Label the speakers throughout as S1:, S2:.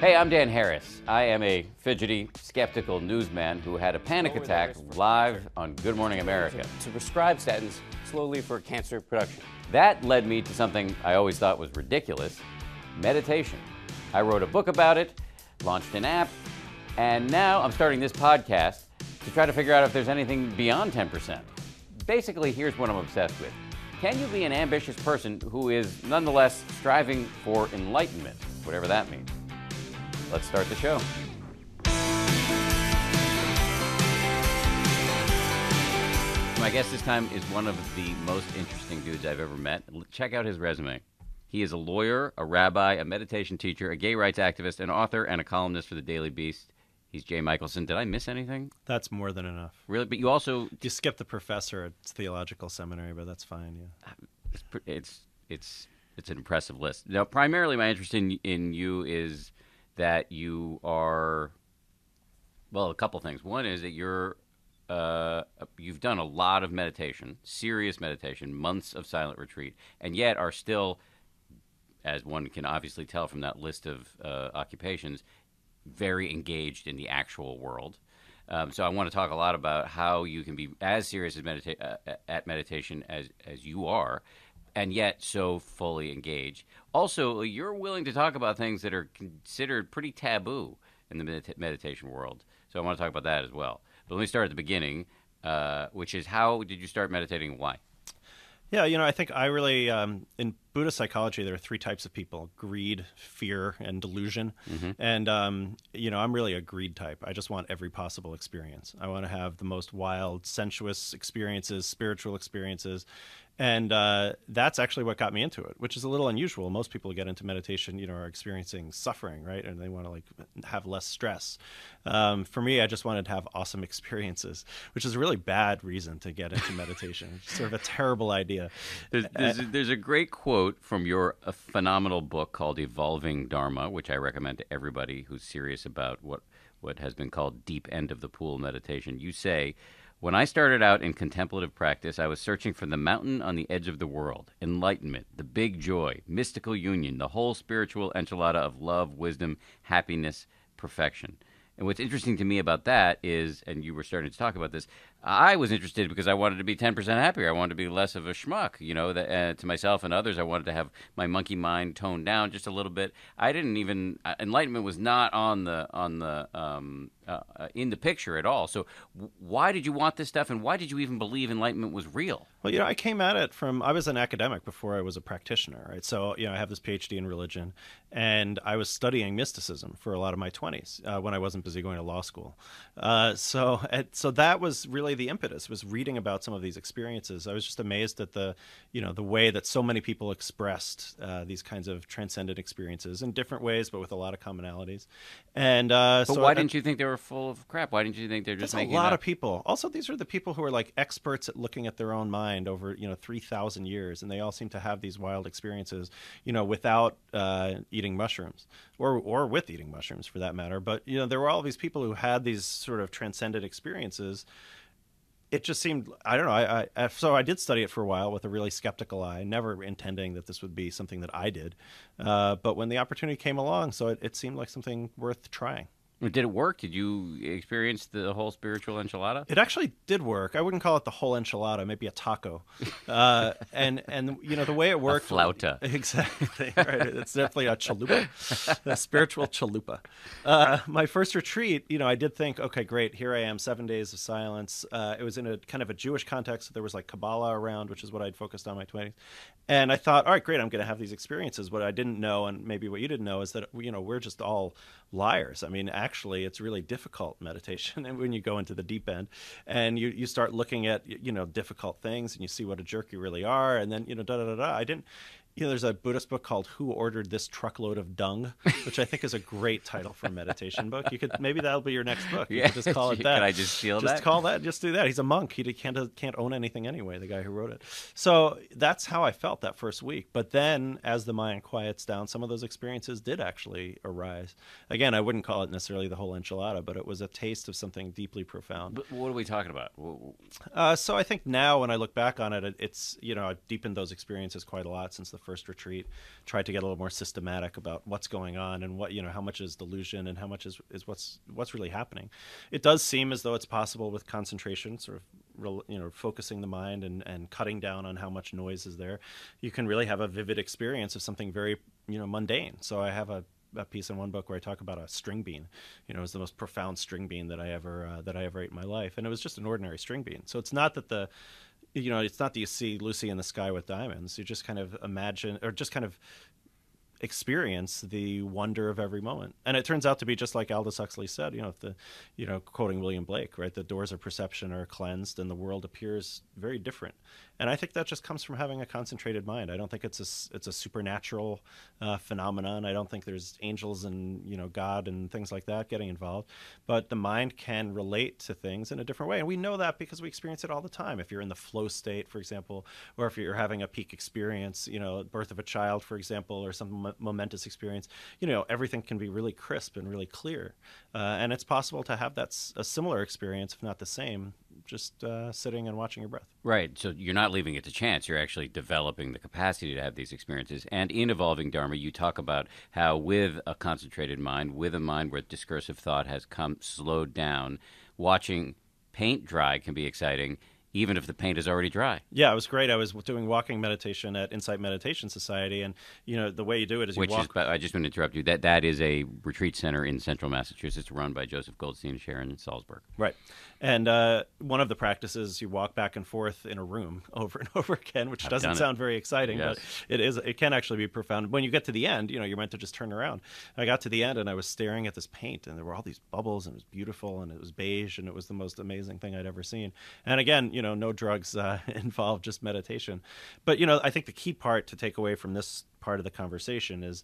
S1: Hey, I'm Dan Harris. I am a fidgety, skeptical newsman who had a panic attack live on Good Morning America.
S2: to prescribe statins slowly for cancer production.
S1: That led me to something I always thought was ridiculous meditation. I wrote a book about it, launched an app, and now I'm starting this podcast to try to figure out if there's anything beyond 10%. Basically, here's what I'm obsessed with Can you be an ambitious person who is nonetheless striving for enlightenment, whatever that means? Let's start the show. My guest this time is one of the most interesting dudes I've ever met. Check out his resume. He is a lawyer, a rabbi, a meditation teacher, a gay rights activist, an author, and a columnist for the Daily Beast. He's Jay Michaelson. Did I miss anything?
S3: That's more than enough.
S1: Really? But you also
S3: You skipped the professor at theological seminary, but that's fine. Yeah.
S1: it's it's it's it's an impressive list. Now, primarily, my interest in in you is that you are well, a couple things. One is that you're uh, you've done a lot of meditation, serious meditation, months of silent retreat, and yet are still, as one can obviously tell from that list of uh, occupations, very engaged in the actual world. Um, so I want to talk a lot about how you can be as serious as medita- uh, at meditation as as you are, and yet so fully engaged. Also, you're willing to talk about things that are considered pretty taboo in the medita- meditation world. So I want to talk about that as well. But let me start at the beginning, uh, which is how did you start meditating? and Why?
S3: Yeah, you know, I think I really, um, in Buddhist psychology, there are three types of people greed, fear, and delusion. And, um, you know, I'm really a greed type. I just want every possible experience. I want to have the most wild, sensuous experiences, spiritual experiences. And uh, that's actually what got me into it, which is a little unusual. Most people who get into meditation, you know, are experiencing suffering, right? And they want to like have less stress. Um, for me, I just wanted to have awesome experiences, which is a really bad reason to get into meditation. It's sort of a terrible idea.
S1: There's, there's, a, there's a great quote from your uh, phenomenal book called Evolving Dharma, which I recommend to everybody who's serious about what, what has been called deep end of the pool meditation. You say, When I started out in contemplative practice, I was searching for the mountain on the edge of the world, enlightenment, the big joy, mystical union, the whole spiritual enchilada of love, wisdom, happiness, perfection. And what's interesting to me about that is, and you were starting to talk about this, I was interested because I wanted to be 10% happier. I wanted to be less of a schmuck, you know, that, uh, to myself and others. I wanted to have my monkey mind toned down just a little bit. I didn't even, uh, enlightenment was not on the, on the, um, uh, uh, in the picture at all. So w- why did you want this stuff and why did you even believe enlightenment was real?
S3: Well, you know, I came at it from I was an academic before I was a practitioner, right? So, you know, I have this PhD in religion, and I was studying mysticism for a lot of my twenties uh, when I wasn't busy going to law school. Uh, so, so that was really the impetus was reading about some of these experiences. I was just amazed at the, you know, the way that so many people expressed uh, these kinds of transcendent experiences in different ways, but with a lot of commonalities. And uh,
S1: But
S3: so
S1: why
S3: I-
S1: didn't you think they were full of crap? Why didn't you think they're just
S3: a lot of people. Also, these are the people who are like experts at looking at their own mind over you know three thousand years, and they all seem to have these wild experiences, you know, without uh, eating mushrooms or or with eating mushrooms for that matter. But you know, there were all these people who had these sort of transcendent experiences. It just seemed I don't know. I, I so I did study it for a while with a really skeptical eye, never intending that this would be something that I did. Uh, but when the opportunity came along, so it, it seemed like something worth trying.
S1: Did it work? Did you experience the whole spiritual enchilada?
S3: It actually did work. I wouldn't call it the whole enchilada, maybe a taco. Uh, and and you know the way it worked.
S1: flauta.
S3: Exactly. Right. It's definitely a chalupa, a spiritual chalupa. Uh, my first retreat, you know, I did think, okay, great. Here I am, seven days of silence. Uh, it was in a kind of a Jewish context. So there was like Kabbalah around, which is what I'd focused on in my twenties. And I thought, all right, great. I'm going to have these experiences. What I didn't know, and maybe what you didn't know, is that you know we're just all liars. I mean, actually, it's really difficult meditation, and when you go into the deep end, and you you start looking at you know difficult things, and you see what a jerk you really are, and then you know da da da da. I didn't. You know, there's a Buddhist book called "Who Ordered This Truckload of Dung," which I think is a great title for a meditation book. You could maybe that'll be your next book. You
S1: Yeah.
S3: could just call it that. Can.
S1: I just steal
S3: just
S1: that?
S3: call that. Just do that. He's a monk. He can't can't own anything anyway. The guy who wrote it. So that's how I felt that first week. But then, as the mind quiets down, some of those experiences did actually arise. Again, I wouldn't call it necessarily the whole enchilada, but it was a taste of something deeply profound.
S1: But what are we talking about?
S3: Uh, so I think now, when I look back on it, it, it's you know I've deepened those experiences quite a lot since the first retreat, tried to get a little more systematic about what's going on and what you know how much is delusion and how much is is what's what's really happening. It does seem as though it's possible with concentration, sort of you know focusing the mind and and cutting down on how much noise is there. You can really have a vivid experience of something very you know mundane. So I have a a piece in one book where I talk about a string bean. You know, it was the most profound string bean that I ever uh, that I ever ate in my life, and it was just an ordinary string bean. So it's not that the you know, it's not that you see Lucy in the sky with diamonds. You just kind of imagine, or just kind of experience the wonder of every moment. And it turns out to be just like Aldous Huxley said, you know, if the, you know, quoting William Blake, right, the doors of perception are cleansed and the world appears very different. And I think that just comes from having a concentrated mind. I don't think it's a, it's a supernatural uh, phenomenon. I don't think there's angels and, you know, God and things like that getting involved. But the mind can relate to things in a different way. And we know that because we experience it all the time. If you're in the flow state, for example, or if you're having a peak experience, you know, birth of a child, for example, or some momentous experience, you know, everything can be really crisp and really clear. Uh, and it's possible to have that s- a similar experience, if not the same, just uh, sitting and watching your breath.
S1: Right. So you're not leaving it to chance. You're actually developing the capacity to have these experiences. And in Evolving Dharma, you talk about how, with a concentrated mind, with a mind where discursive thought has come slowed down, watching paint dry can be exciting even if the paint is already dry.
S3: Yeah, it was great. I was doing walking meditation at Insight Meditation Society, and you know the way you do it is you
S1: Which
S3: walk.
S1: is, I just want to interrupt you. That that is a retreat center in Central Massachusetts, run by Joseph Goldstein and Sharon Salzberg.
S3: Right, and uh, one of the practices you walk back and forth in a room over and over again, which
S1: I've
S3: doesn't sound very exciting,
S1: Yes.
S3: but it is. It can actually be profound. When you get to the end, you know you're meant to just turn around. I got to the end and I was staring at this paint, and there were all these bubbles, and it was beautiful, and it was beige, and it was the most amazing thing I'd ever seen. And again, you know, no drugs uh, involved, just meditation. But you know, I think the key part to take away from this part of the conversation is,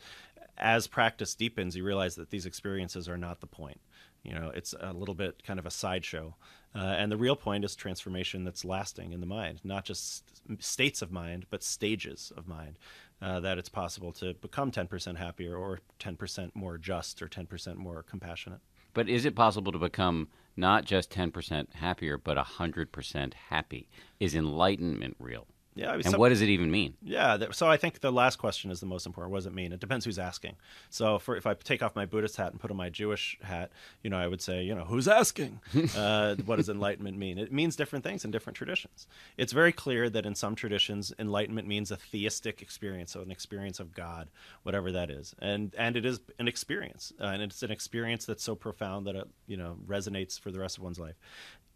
S3: as practice deepens, you realize that these experiences are not the point. You know, it's a little bit kind of a sideshow. Uh, and the real point is transformation that's lasting in the mind, not just states of mind, but stages of mind. Uh, that it's possible to become 10% happier or 10% more just or 10% more compassionate.
S1: But is it possible to become not just 10% happier, but 100% happy? Is enlightenment real?
S3: Yeah, I mean,
S1: And
S3: some-
S1: what does it even mean?
S3: Yeah, th- so I think the last question is the most important. What does it mean? It depends who's asking. So, for if I take off my Buddhist hat and put on my Jewish hat, you know, I would say, you know, who's asking? uh, what does enlightenment mean? It means different things in different traditions. It's very clear that in some traditions, enlightenment means a theistic experience, so an experience of God, whatever that is, and and it is an experience, uh, and it's an experience that's so profound that it you know resonates for the rest of one's life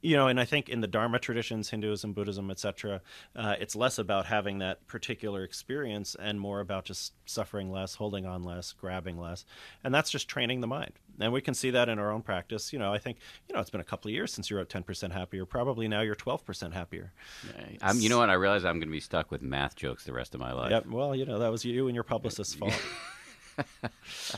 S3: you know, and I think in the Dharma traditions, Hinduism, Buddhism, etc., uh, it's less about having that particular experience and more about just suffering less, holding on less, grabbing less, and that's just training the mind. And we can see that in our own practice. You know, I think you know it's been a couple of years since you wrote ten percent happier. Probably now you're twelve percent happier.
S1: I'm, you know what? I realize I'm going to be stuck with math jokes the rest of my life.
S3: Yep. Well, you know that was you and your publicist's fault.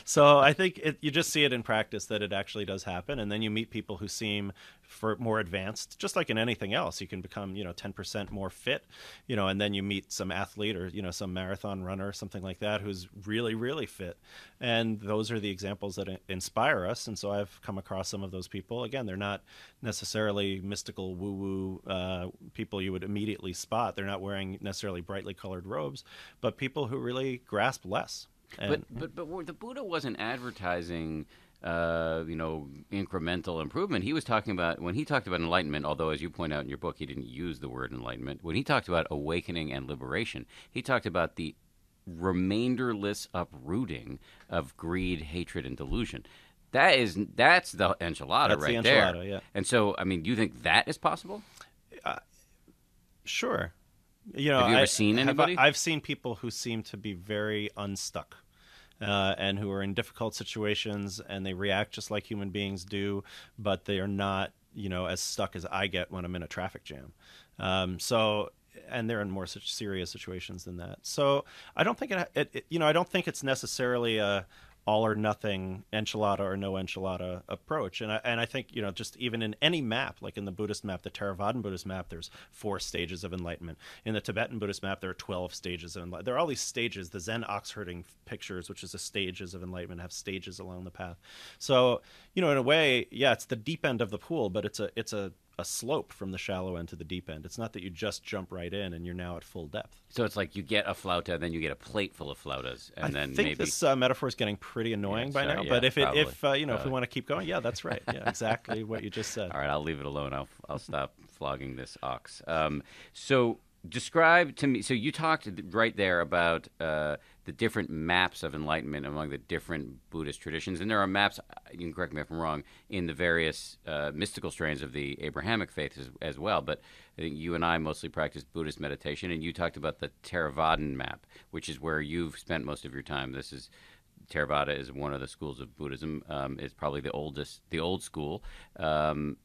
S3: so I think it, you just see it in practice that it actually does happen, and then you meet people who seem for more advanced, just like in anything else. You can become you know ten percent more fit, you know, and then you meet some athlete or you know some marathon runner or something like that who's really really fit, and those are the examples that inspire us. And so I've come across some of those people. Again, they're not necessarily mystical woo woo uh, people you would immediately spot. They're not wearing necessarily brightly colored robes, but people who really grasp less. And,
S1: But but but the Buddha wasn't advertising, uh, you know, incremental improvement. He was talking about when he talked about enlightenment. Although, as you point out in your book, he didn't use the word enlightenment. When he talked about awakening and liberation, he talked about the remainderless uprooting of greed, hatred, and delusion. That is that's the enchilada
S3: That's the
S1: right there.
S3: yeah.
S1: And so, I mean, do you think that is possible?
S3: Sure. You know,
S1: Have you ever
S3: I-
S1: seen anybody?
S3: I, have seen people who seem to be very unstuck. Uh, and who are in difficult situations and they react just like human beings do, but they are not, you know, as stuck as I get when I'm in a traffic jam. Um, so, and they're in more such serious situations than that. So, I don't think it, it, it you know, I don't think it's necessarily a all or nothing enchilada or no enchilada approach. And I, and I think, you know, just even in any map, like in the Buddhist map, the Theravadan Buddhist map, there's four stages of enlightenment. In the Tibetan Buddhist map, there are 12 stages of enlightenment. There are all these stages. The Zen ox herding pictures, which is the stages of enlightenment, have stages along the path. So, you know, in a way, yeah, it's the deep end of the pool, but it's a, it's a a slope from the shallow end to the deep end. It's not that you just jump right in and you're now at full depth.
S1: So it's like you get a flauta, then you get a plate full of flautas, and
S3: I
S1: then
S3: think
S1: maybe
S3: this uh, metaphor is getting pretty annoying
S1: Yeah,
S3: by
S1: sorry,
S3: now.
S1: yeah,
S3: but if it,
S1: probably.
S3: if uh, you know if we want to keep going, yeah, that's right. Yeah, exactly what you just said.
S1: All right, I'll leave it alone. I'll I'll stop flogging this ox. Um, so describe to me. So you talked right there about uh, the different maps of enlightenment among the different Buddhist traditions, and there are maps. You can correct me if I'm wrong in the various uh, mystical strains of the Abrahamic faith as, as well. But I think you and I mostly practice Buddhist meditation, and you talked about the Theravadan map, which is where you've spent most of your time. This is Theravada is one of the schools of Buddhism. Um, it's probably the oldest, the old school. Um,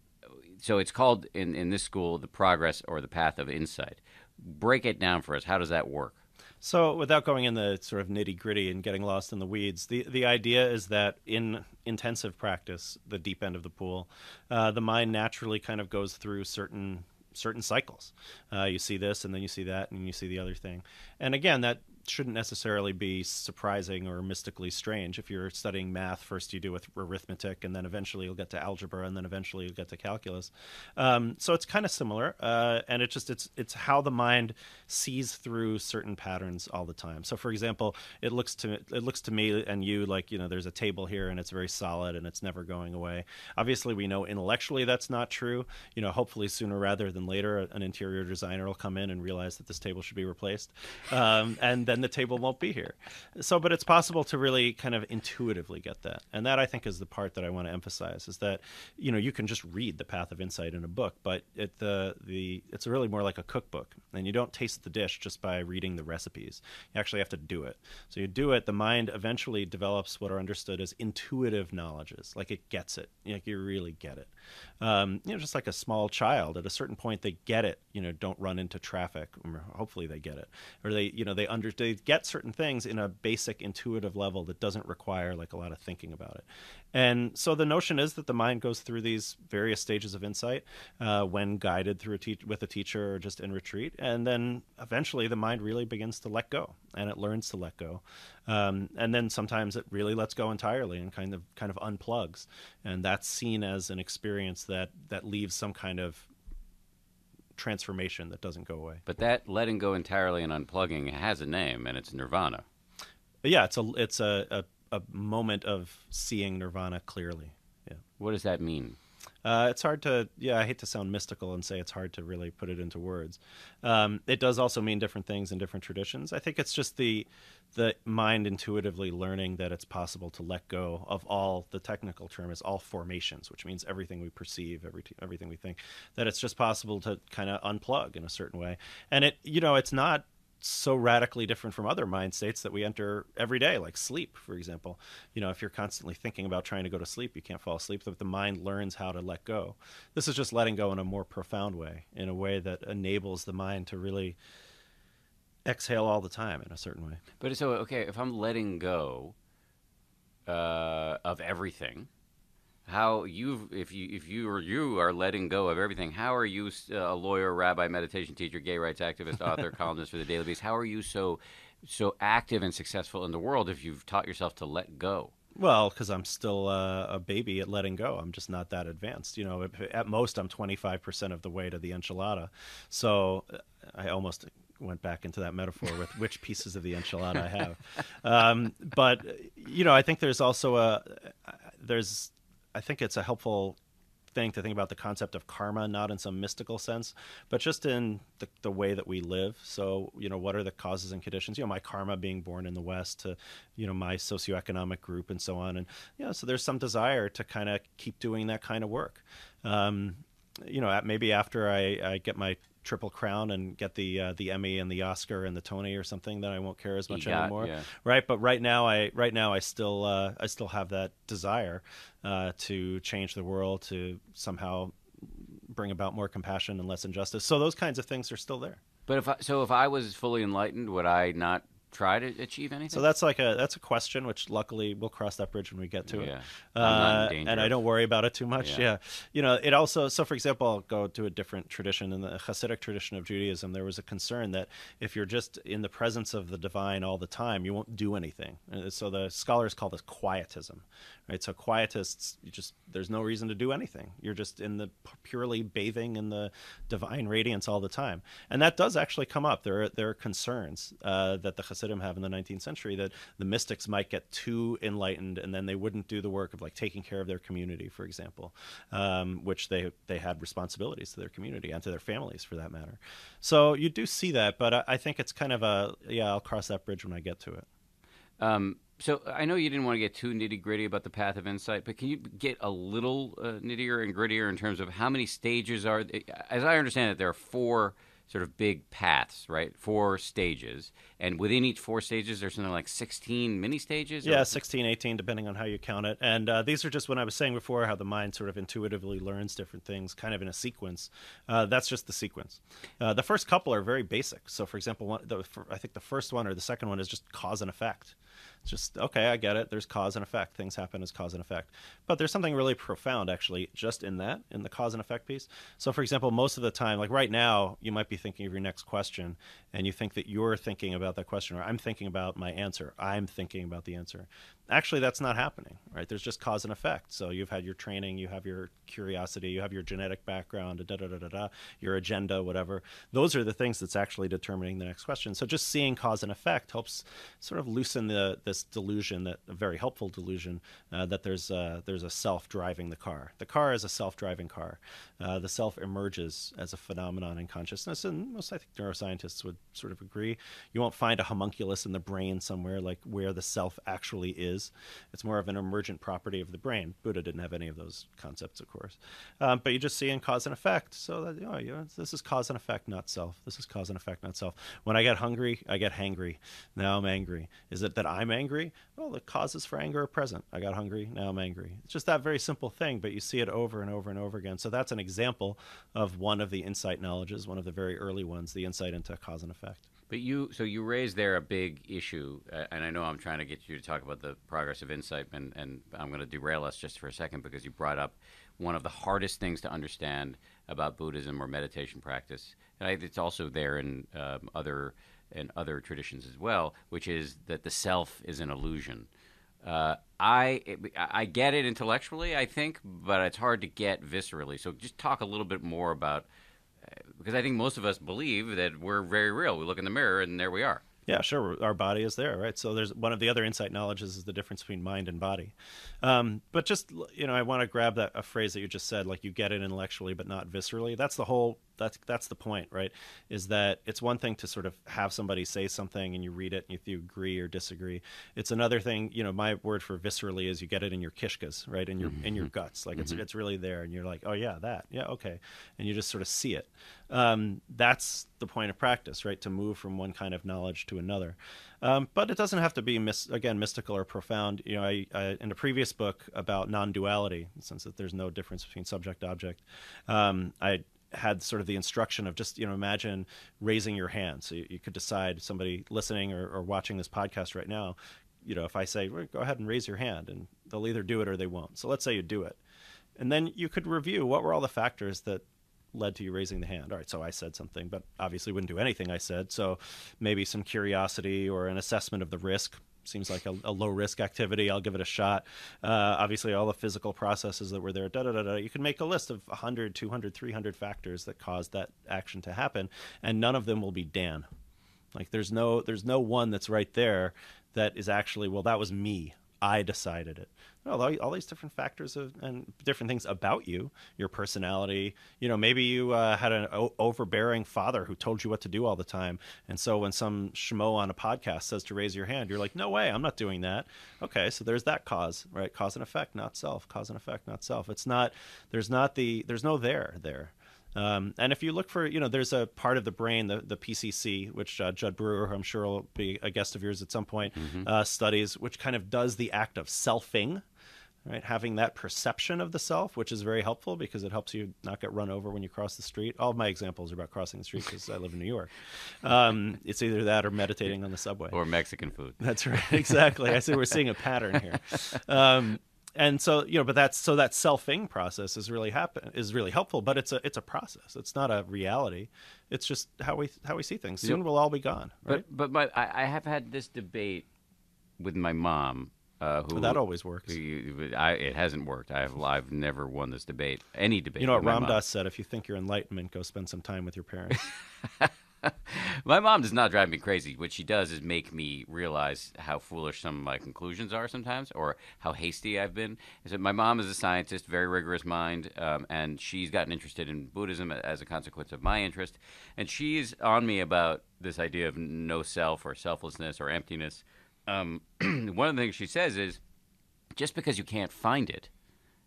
S1: so it's called in, in this school the progress or the path of insight. Break it down for us. How does that work?
S3: So, without going in the sort of nitty gritty and getting lost in the weeds, the the idea is that in intensive practice, the deep end of the pool, uh, the mind naturally kind of goes through certain certain cycles. Uh, you see this, and then you see that, and you see the other thing. And again, that shouldn't necessarily be surprising or mystically strange. If you're studying math, first you do with arithmetic, and then eventually you'll get to algebra, and then eventually you'll get to calculus. Um, so it's kind of similar, uh, and it just it's it's how the mind sees through certain patterns all the time. So, for example, it looks to it looks to me and you like you know there's a table here, and it's very solid, and it's never going away. Obviously, we know intellectually that's not true. You know, hopefully sooner rather than later, an interior designer will come in and realize that this table should be replaced, um, and then the table won't be here. So, but it's possible to really kind of intuitively get that, and that I think is the part that I want to emphasize is that you know you can just read the Path of Insight in a book, but it the the it's really more like a cookbook, and you don't taste the dish just by reading the recipes. You actually have to do it. So you do it, the mind eventually develops what are understood as intuitive knowledges, like it gets it, like you really get it. Um, you know, just like a small child, at a certain point they get it. You know, don't run into traffic. Or hopefully they get it, or they you know they under they get certain things in a basic intuitive level that doesn't require like a lot of thinking about it. And so the notion is that the mind goes through these various stages of insight uh, when guided through a te- with a teacher or just in retreat, and then eventually the mind really begins to let go, and it learns to let go, um, and then sometimes it really lets go entirely and kind of kind of unplugs, and that's seen as an experience that that leaves some kind of transformation that doesn't go away.
S1: But that letting go entirely and unplugging has a name, and it's nirvana.
S3: But yeah, it's a it's a, a a moment of seeing nirvana clearly. Yeah.
S1: What does that mean?
S3: Uh, it's hard to, yeah, I hate to sound mystical and say it's hard to really put it into words. Um, it does also mean different things in different traditions. I think it's just the the mind intuitively learning that it's possible to let go of all the technical term is all formations, which means everything we perceive, every everything we think. That it's just possible to kind of unplug in a certain way, and it, you know, it's not so radically different from other mind states that we enter every day, like sleep, for example. You know, if you're constantly thinking about trying to go to sleep, you can't fall asleep. But the mind learns how to let go. This is just letting go in a more profound way, in a way that enables the mind to really exhale all the time in a certain way.
S1: But so okay, if I'm letting go uh, of everything, how you if you if you or you are letting go of everything, how are you uh, a lawyer, rabbi, meditation teacher, gay rights activist, author, columnist for the Daily Beast? How are you so so active and successful in the world if you've taught yourself to let go?
S3: Well, because I'm still uh, a baby at letting go. I'm just not that advanced. You know, at most, I'm 25% of the way to the enchilada. So uh, I almost went back into that metaphor with which pieces of the enchilada I have. Um, but, you know, I think there's also a, there's, I think it's a helpful thing to think about the concept of karma, not in some mystical sense, but just in the, the way that we live. So, you know, what are the causes and conditions? You know, my karma being born in the West to, you know, my socioeconomic group and so on. And, you know, so there's some desire to kind of keep doing that kind of work. Um, you know, maybe after I, I get my triple crown and get the uh, the Emmy and the Oscar and the Tony or something, then I won't care as much
S1: EGOT,
S3: anymore.
S1: yeah.
S3: Right, but right now I right now I still uh, I still have that desire uh, to change the world to somehow bring about more compassion and less injustice. So those kinds of things are still there.
S1: But if I, so, if I was fully enlightened, would I not try to achieve anything?
S3: So that's like a that's a question which luckily we'll cross that bridge when we get to
S1: Yeah.
S3: it.
S1: I'm not in
S3: Uh, and I don't worry about it too much.
S1: Yeah.
S3: Yeah. You know, it also so for example, I'll go to a different tradition in the Hasidic tradition of Judaism, there was a concern that if you're just in the presence of the divine all the time, you won't do anything. So the scholars call this quietism. Right? So quietists you just there's no reason to do anything. You're just in the purely bathing in the divine radiance all the time. And that does actually come up. There are there are concerns uh, that the Hasidim have in the 19th century that the mystics might get too enlightened and then they wouldn't do the work of like taking care of their community, for example, um, which they they had responsibilities to their community and to their families for that matter. So you do see that, but I, I think it's kind of a yeah. I'll cross that bridge when I get to it.
S1: Um, so I know you didn't want to get too nitty gritty about the path of insight, but can you get a little uh, nittier and grittier in terms of how many stages are? As I understand it, there are four sort of big paths, right? Four stages, and within each four stages, there's something like 16 mini stages. or-
S3: Yeah, 16, 18, depending on how you count it. And uh, these are just when I was saying before how the mind sort of intuitively learns different things kind of in a sequence. Uh, that's just the sequence. Uh, the first couple are very basic. So, for example, one, the, for, I think the first one or the second one is just cause and effect. Just, okay, I get it. There's cause and effect. Things happen as cause and effect. But there's something really profound, actually, just in that, in the cause and effect piece. So, for example, most of the time, like right now, you might be thinking of your next question and you think that you're thinking about that question, or I'm thinking about my answer. I'm thinking about the answer. Actually, that's not happening, right? There's just cause and effect. So you've had your training, you have your curiosity, you have your genetic background, da da da da da, your agenda, whatever. Those are the things that's actually determining the next question. So just seeing cause and effect helps sort of loosen the this delusion, that a very helpful delusion, uh, that there's uh, there's a self driving the car. The car is a self driving car. Uh, the self emerges as a phenomenon in consciousness, and most I think neuroscientists would sort of agree. You won't find a homunculus in the brain somewhere like where the self actually is. It's more of an emergent property of the brain. Buddha didn't have any of those concepts, of course, um, but you just see in cause and effect. So that oh, you know, this is cause and effect, not self. This is cause and effect, not self. When I get hungry, I get hangry. Now I'm angry. Is it that I'm angry? Well, the causes for anger are present. I got hungry. Now I'm angry. It's just that very simple thing, but you see it over and over and over again. So that's an example of one of the insight knowledges, one of the very early ones, the insight into cause and effect.
S1: But you, so you raised there a big issue, uh, and I know I'm trying to get you to talk about the progress of insight, and, and I'm going to derail us just for a second because you brought up one of the hardest things to understand about Buddhism or meditation practice, and I, it's also there in um, other in other traditions as well, which is that the self is an illusion. Uh, I I get it intellectually, I think, but it's hard to get viscerally. So just talk a little bit more about because I think most of us believe that we're very real. We look in the mirror and there we are.
S3: Yeah, sure. Our body is there, right? So there's one of the other insight knowledges is the difference between mind and body. Um, but just you know, I want to grab that a phrase that you just said, like you get it intellectually but not viscerally. That's the whole. That's that's the point, right? Is that it's one thing to sort of have somebody say something and you read it and if you agree or disagree. It's another thing. You know, my word for viscerally is you get it in your kishkas, right? In your in your guts, like it's it's really there, and you're like, oh yeah, that, yeah, okay, and you just sort of see it. Um, that's the point of practice, right? To move from one kind of knowledge to another. Um, but it doesn't have to be mis- again mystical or profound. You know, I, I in a previous book about non-duality, since that there's no difference between subject object, um, I had sort of the instruction of just you know imagine raising your hand. So you, you could decide somebody listening or, or watching this podcast right now. You know, if I say well, go ahead and raise your hand, and they'll either do it or they won't. So let's say you do it, and then you could review what were all the factors that led to you raising the hand. All right, so I said something, but obviously wouldn't do anything I said. So maybe some curiosity or an assessment of the risk seems like a, a low risk activity. I'll give it a shot. Uh, obviously, all the physical processes that were there. Da, da, da, da. You can make a list of 100, 200, 300 factors that caused that action to happen, and none of them will be Dan. Like there's no there's no one that's right there that is actually well that was me. I decided it. No, all, all these different factors of, and different things about you, your personality. You know, maybe you uh, had an o- overbearing father who told you what to do all the time, and so when some schmo on a podcast says to raise your hand, you're like, "No way, I'm not doing that." Okay, so there's that cause, right? Cause and effect, not self. Cause and effect, not self. It's not. There's not the. There's no there there. Um, and if you look for, you know, there's a part of the brain, the, the PCC, which uh, Jud Brewer, who I'm sure will be a guest of yours at some point, uh, studies, which kind of does the act of selfing. right? Having that perception of the self, which is very helpful because it helps you not get run over when you cross the street. All of my examples are about crossing the street because I live in New York. Um, it's either that or meditating on the subway.
S1: Or Mexican food.
S3: That's right, exactly. I see we're seeing a pattern here. Um, and so you know, but that's so that selfing process is really happen is really helpful. But it's a it's a process. It's not a reality. It's just how we how we see things. Soon we'll all be gone. Right?
S1: But but my I, I have had this debate with my mom. Uh, who
S3: But that always works.
S1: who- I, it hasn't worked. I've I've never won this debate. Any debate.
S3: You know what Ram. Dass said: if you think you're enlightenment, go spend some time with your parents.
S1: My mom does not drive me crazy. What she does is make me realize how foolish some of my conclusions are sometimes, or how hasty I've been. That my mom is a scientist, very rigorous mind, um, and she's gotten interested in Buddhism as a consequence of my interest. And she's on me about this idea of no self or selflessness or emptiness. Um, one of the things she says is, just because you can't find it,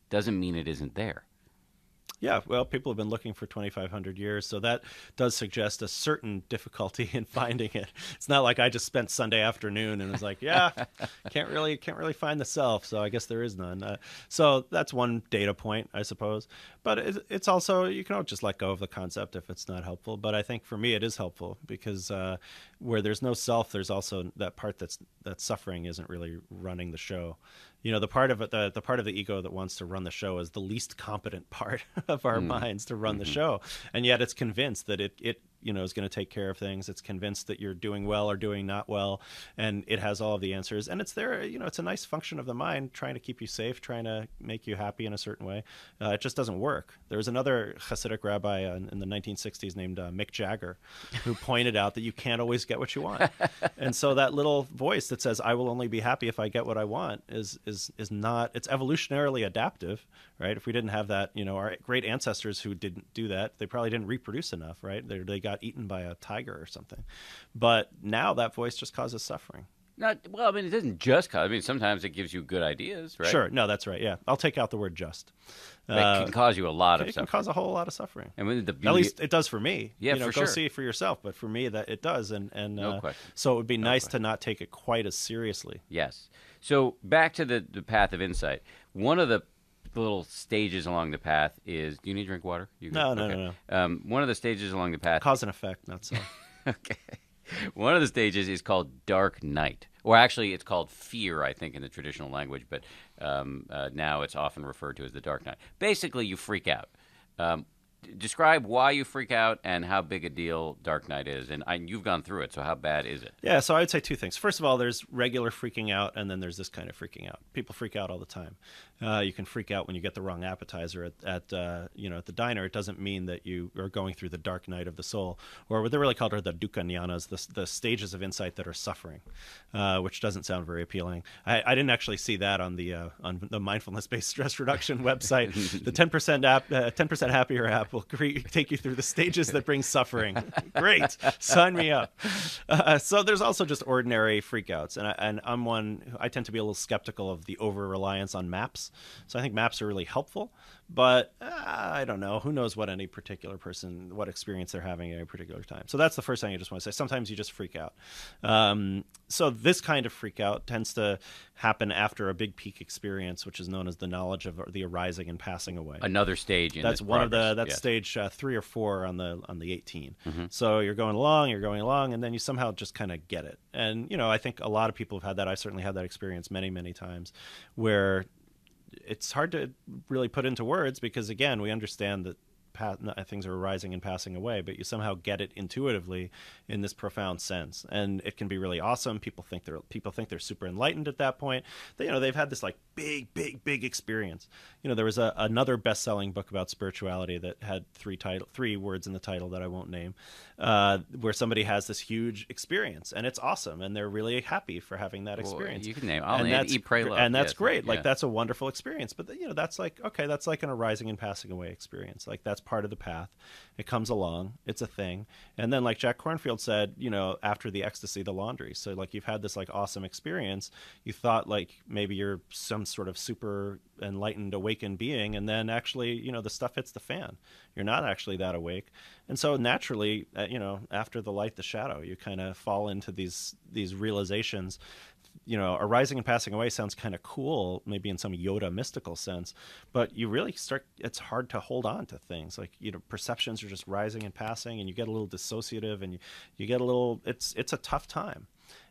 S1: doesn't mean it isn't there.
S3: Yeah, well, people have been looking for 2,500 years, so that does suggest a certain difficulty in finding it. It's not like I just spent Sunday afternoon and was like, yeah, can't really can't really find the self, so I guess there is none. Uh, so that's one data point, I suppose. But it, it's also you can just let go of the concept if it's not helpful. But I think for me, it is helpful because uh, where there's no self, there's also that part that's that suffering isn't really running the show you know the part of it the, the part of the ego that wants to run the show is the least competent part of our mm. minds to run the mm-hmm. show. And yet it's convinced that it it you know is going to take care of things. It's convinced that you're doing well or doing not well and it has all of the answers. And it's there you know it's a nice function of the mind trying to keep you safe trying to make you happy in a certain way. Uh, it just doesn't work. There was another hasidic rabbi uh, in the 1960s named uh, mick jagger who pointed out that you can't always get what you want. And so that little voice that says i will only be happy if i get what i want is is is not it's evolutionarily adaptive right? If we didn't have that you know our great ancestors who didn't do that they probably didn't reproduce enough right? They, they got eaten by a tiger or something but now that voice just causes suffering
S1: Not well. I mean, it doesn't just cause. I mean, sometimes it gives you good ideas, right?
S3: sure no that's right yeah i'll take out the word just
S1: That
S3: Uh,
S1: can cause you a lot of
S3: it can cause a whole lot of suffering
S1: And when the
S3: at least it does for me.
S1: Yeah,
S3: you know,
S1: for
S3: go
S1: sure.
S3: see it for yourself. But for me, that it does, and and
S1: No
S3: uh,
S1: question.
S3: so it would be nice to not take it quite as seriously.
S1: yes. So back to the the path of insight. One of the little stages along the path is. Do you need to drink water? You
S3: No, no,
S1: okay.
S3: no,
S1: Um, one of the stages along the path.
S3: Cause and effect, not so.
S1: okay. One of the stages is called Dark Night, or actually, it's called Fear, I think, in the traditional language, but um, uh, now it's often referred to as the Dark Night. Basically, you freak out. Um, d- describe why you freak out and how big a deal Dark Night is, and I, you've gone through it. So, how bad is it?
S3: Yeah, so I would say two things. First of all, there's regular freaking out, and then there's this kind of freaking out. People freak out all the time. Uh, you can freak out when you get the wrong appetizer at, at uh, you know at the diner. It doesn't mean that you are going through the dark night of the soul, or what they really called are the dukkha jnanas, the, the stages of insight that are suffering, uh, which doesn't sound very appealing. I, I didn't actually see that on the uh, on the mindfulness based stress reduction website. the 10% app, uh, 10% happier app will cre- take you through the stages that bring suffering. Great, sign me up. Uh, so there's also just ordinary freakouts, and I, and I'm one. I tend to be a little skeptical of the over reliance on maps. So I think maps are really helpful, but uh, I don't know. Who knows what any particular person, what experience they're having at any particular time. So that's the first thing I just want to say. Sometimes you just freak out. Um, so this kind of freak out tends to happen after a big peak experience, which is known as the knowledge of the arising and passing away
S1: Another stage in
S3: that's one of the that's
S1: yes.
S3: stage uh, three or four on the on the 18
S1: Mm-hmm.
S3: so you're going along you're going along and then you somehow just kind of get it and you know i think a lot of people have had that i certainly had that experience many many times where it's hard to really put into words because again we understand that pa- n- things are arising and passing away but you somehow get it intuitively in this profound sense. And it can be really awesome. People think they're people think they're super enlightened at that point. They, you know they've had this like big big big experience. You know there was a, another best-selling book about spirituality that had three title three words in the title that i won't name uh, where somebody has this huge experience and it's awesome and they're really happy for having that
S1: Well,
S3: experience.
S1: you can name- I'll
S3: and
S1: name
S3: that's
S1: Eat, Pray, Love,
S3: and that's
S1: yes,
S3: great.
S1: Yeah.
S3: like that's a wonderful experience. But you know that's like okay that's like an arising and passing away experience. Like that's part of the path. It comes along. It's a thing. And then like Jack Kornfield said you know after the ecstasy the laundry. So like you've had this like awesome experience. You thought like maybe you're some sort of super enlightened awakened being. And then actually you know the stuff hits the fan. You're not actually that awake. And so naturally uh, you know after the light the shadow you kind of fall into these these realizations you know, arising and passing away sounds kind of cool, maybe in some Yoda mystical sense, but you really start. It's hard to hold on to things like you know perceptions are just rising and passing, and you get a little dissociative, and you you get a little. It's it's a tough time,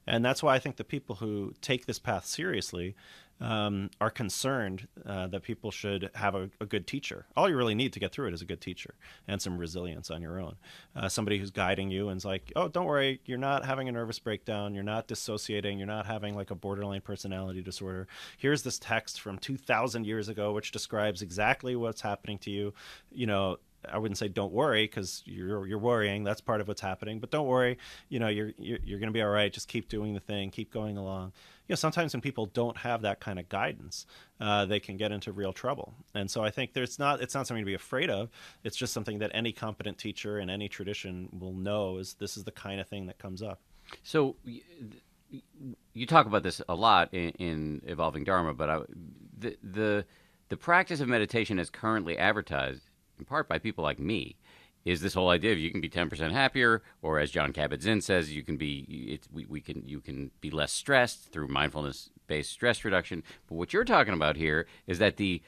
S3: and that's why I think the people who take this path seriously um, are concerned uh, that people should have a, a, good teacher. All you really need to get through it is a good teacher and some resilience on your own. Uh, somebody who's guiding you and is like, oh, don't worry, you're not having a nervous breakdown, you're not dissociating, you're not having like a borderline personality disorder. Here's this text from 2,000 years ago which describes exactly what's happening to you. You know, I wouldn't say don't worry because you're you're worrying. That's part of what's happening. But don't worry. You know, you're you're, you're going to be all right. Just keep doing the thing. Keep going along. You know, sometimes when people don't have that kind of guidance, uh, they can get into real trouble. And so I think there's not it's not something to be afraid of. It's just something that any competent teacher in any tradition will know is this is the kind of thing that comes up.
S1: So. You talk about this a lot in, in evolving Dharma, but I, the the the practice of meditation as currently advertised in part by people like me, is this whole idea of you can be 10% happier, or as Jon Kabat-Zinn says, you can be we, we can you can be less stressed through mindfulness-based stress reduction. But what you're talking about here is that the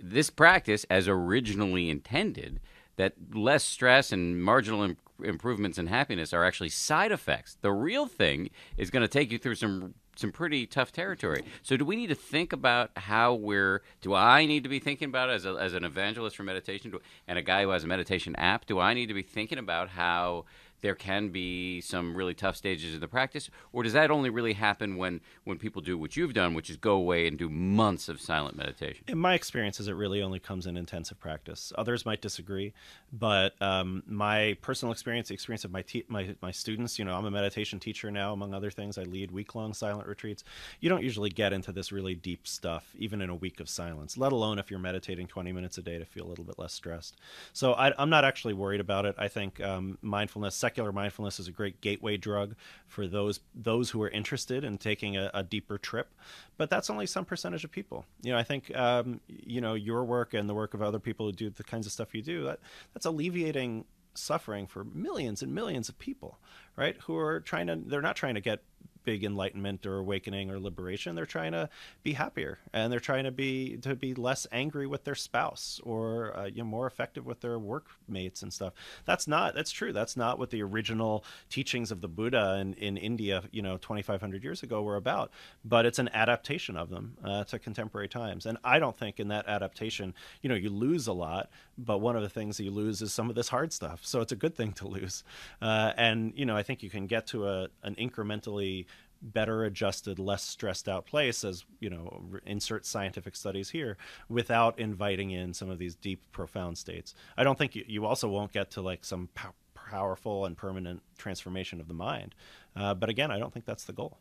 S1: this practice, as originally intended, that less stress and marginal Im- improvements in happiness are actually side effects. The real thing is going to take you through some some pretty tough territory. So, do we need to think about how we're? Do I need to be thinking about as, a, as an evangelist for meditation do, and a guy who has a meditation app? Do I need to be thinking about how there can be some really tough stages in the practice, or does that only really happen when when people do what you've done, which is go away and do months of silent meditation?
S3: In my experience, is it really only comes in intensive practice. Others might disagree, but um, my personal experience, the experience of my, te- my my students, you know, I'm a meditation teacher now, among other things. I lead week long silent retreats. You don't usually get into this really deep stuff, even in a week of silence. Let alone if you're meditating 20 minutes a day to feel a little bit less stressed. So I, am not actually worried about it. I think um, mindfulness mindfulness is a great gateway drug for those those who are interested in taking a, a deeper trip. But that's only some percentage of people. You know, I think um, you know your work and the work of other people who do the kinds of stuff you do. That that's alleviating suffering for millions and millions of people, right? Who are trying to they're not trying to get big enlightenment or awakening or liberation. They're trying to be happier and they're trying to be to be less angry with their spouse or uh, you know more effective with their workmates and stuff. That's not that's true. That's not what the original teachings of the Buddha in, in India, you know, 2,500 years ago were about. But it's an adaptation of them uh, to contemporary times. And I don't think in that adaptation, you know, you lose a lot, but one of the things you lose is some of this hard stuff. So it's a good thing to lose. Uh, and you know, I think you can get to a an incrementally better adjusted, less stressed out place, as you know, insert scientific studies here, without inviting in some of these deep, profound states. I don't think you, you also won't get to like some pow- powerful and permanent transformation of the mind. Uh, but again, I don't think that's the goal.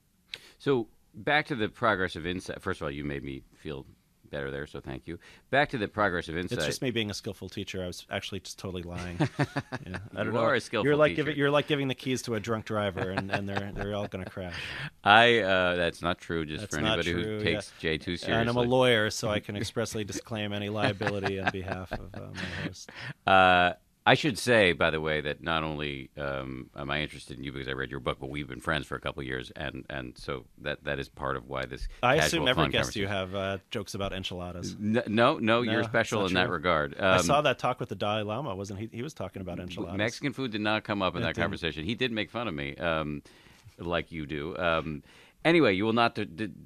S1: So back to the progress of insight. First of all, you made me feel better there, so thank you. Back to the progress of insight.
S3: It's just me being a skillful teacher. I was actually just totally lying.
S1: yeah, I don't you know. Are a skillful
S3: you're like
S1: teacher.
S3: giving you're like giving the keys to a drunk driver, and, and they're they're all going to crash.
S1: I uh, that's not true. Just that's for anybody true, who takes yeah. Jay too seriously.
S3: And I'm a lawyer, so I can expressly disclaim any liability on behalf of uh, my host.
S1: Uh, I should say, by the way, that not only um, am I interested in you because I read your book, but we've been friends for a couple years, and, and so that that is part of why this.
S3: I assume every guest you have uh, jokes about enchiladas.
S1: No, no, no you're special in true. that regard.
S3: Um, I saw that talk with the Dalai Lama, wasn't he? He was talking about enchiladas.
S1: Mexican food did not come up in it that didn't. conversation. He did make fun of me, um, like you do. Um, anyway, you will not